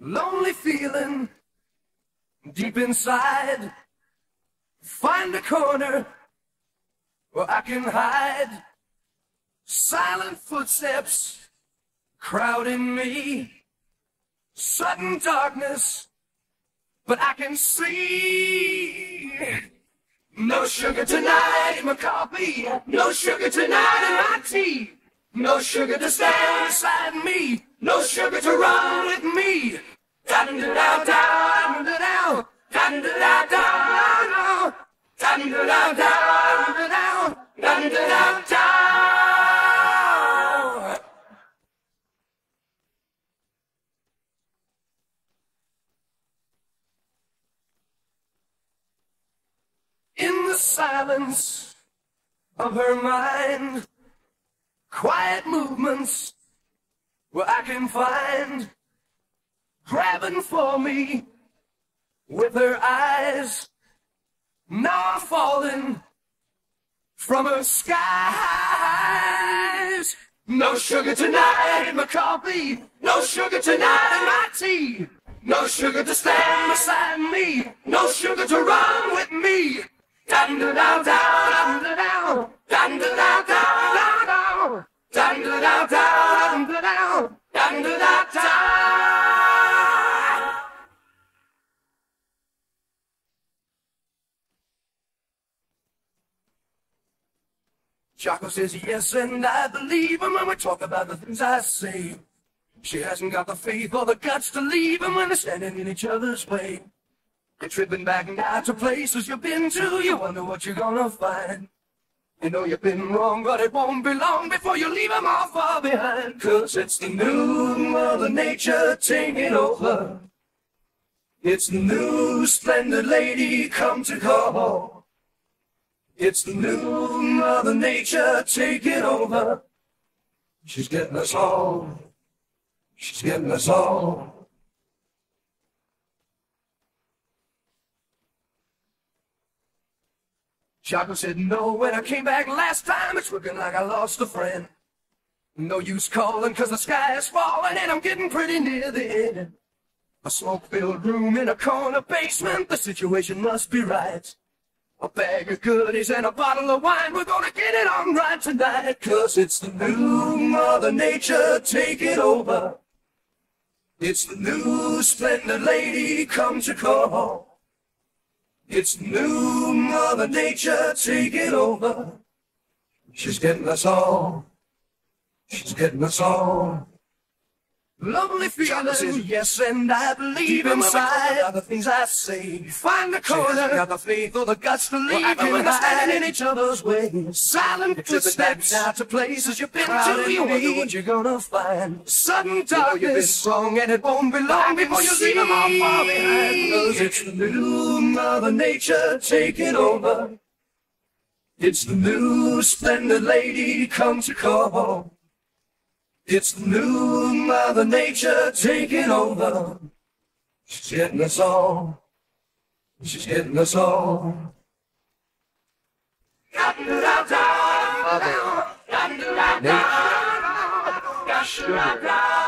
Lonely feeling deep inside. Find a corner where I can hide. Silent footsteps crowding me. Sudden darkness, but I can see. No sugar tonight in my coffee. No sugar tonight in my tea. No sugar to stand beside me. No sugar to run with me. In the silence of her mind, quiet movements where I can find grabbing for me with her eyes. Now falling from her skies. No sugar tonight in my coffee. No sugar tonight in my tea. No sugar to stand beside me. No sugar to run with me. Dun down, da down, dun Choco says yes, and I believe him when we talk about the things I say. She hasn't got the faith or the guts to leave him when they're standing in each other's way. You're tripping back and to places you've been to, you wonder what you're gonna find. You know you've been wrong, but it won't be long before you leave them all far behind. Cause it's the new Mother Nature taking over. It's the new splendid lady come to call. It's the new Mother Nature taking over. She's getting us all. She's getting us all. Chaco said no when I came back last time. It's looking like I lost a friend. No use calling cause the sky is falling and I'm getting pretty near the end. A smoke-filled room in a corner basement. The situation must be right. A bag of goodies and a bottle of wine. We're gonna get it on right tonight. Cause it's the new Mother Nature taking over. It's the new splendid lady come to call. It's the new Mother Nature taking over. She's getting us all. She's getting us all. Lovely feeling, yes, and I believe inside the things I say. Find the corner, got the faith or the guts to leave well, they're standing in each other's way. Silent footsteps out to places you've been to. You wonder what you're gonna find. Sudden darkness, you know you've been wrong, and it won't be long before you leave them all far behind. Cause it's the new Mother Nature taking over. It's the new splendid lady come to call. It's the new Mother Nature taking over. She's getting us all. She's getting us all. Mother Nature.